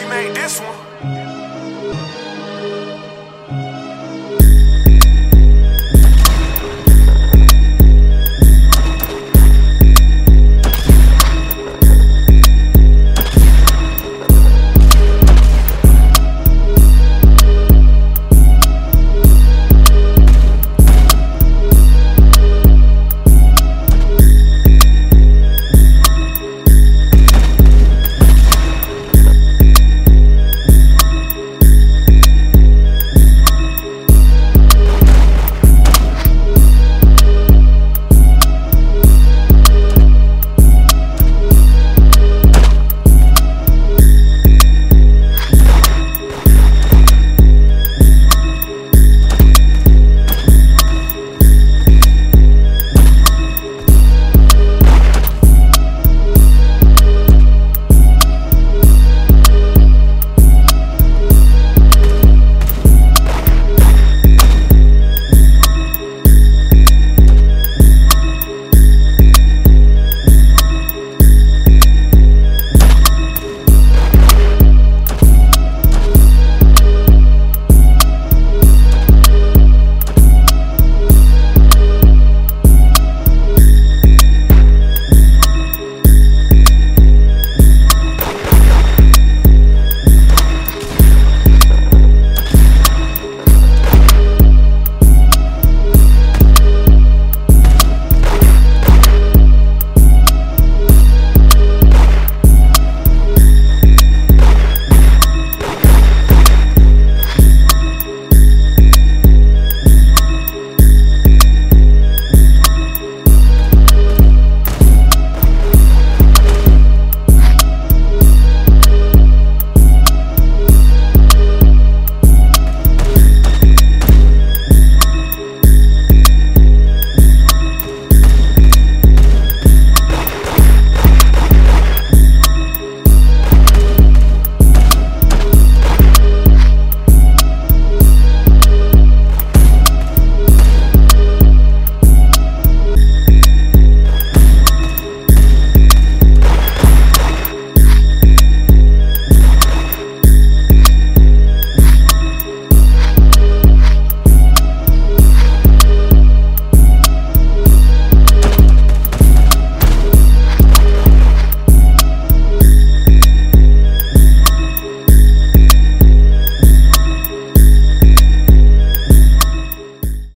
you made this one.